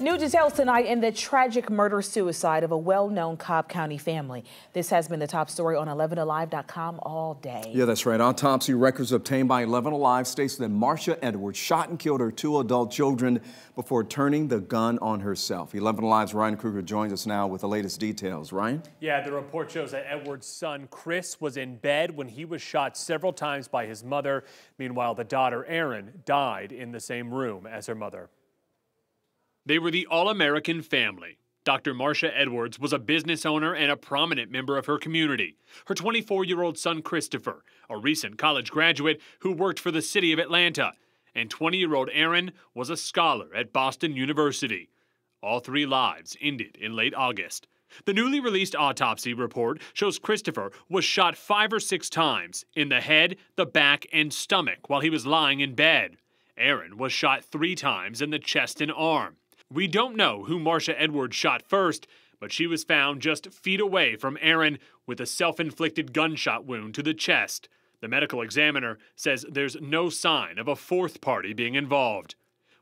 New details tonight in the tragic murder-suicide of a well-known Cobb County family. This has been the top story on 11alive.com all day. Yeah, that's right. Autopsy records obtained by 11 Alive states that Marsha Edwards shot and killed her two adult children before turning the gun on herself. 11 Alive's Ryan Kruger joins us now with the latest details. Ryan? Yeah, the report shows that Edwards' son, Chris, was in bed when he was shot several times by his mother. Meanwhile, the daughter, Erin, died in the same room as her mother. They were the all American family. Dr. Marsha Edwards was a business owner and a prominent member of her community. Her 24 year old son, Christopher, a recent college graduate who worked for the city of Atlanta, and 20 year old Erin was a scholar at Boston University. All three lives ended in late August. The newly released autopsy report shows Christopher was shot five or six times in the head, the back, and stomach while he was lying in bed. Erin was shot three times in the chest and arm. We don't know who Marsha Edwards shot first, but she was found just feet away from Erin with a self inflicted gunshot wound to the chest. The medical examiner says there's no sign of a fourth party being involved.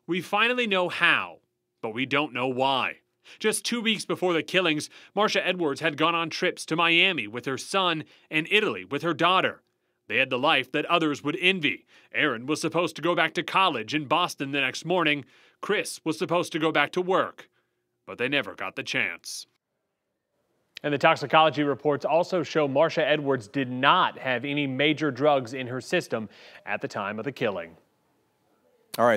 We finally know how, but we don't know why. Just two weeks before the killings, Marsha Edwards had gone on trips to Miami with her son and Italy with her daughter. They had the life that others would envy. Erin was supposed to go back to college in Boston the next morning. Chris was supposed to go back to work, but they never got the chance. And the toxicology reports also show Marsha Edwards did not have any major drugs in her system at the time of the killing. All right.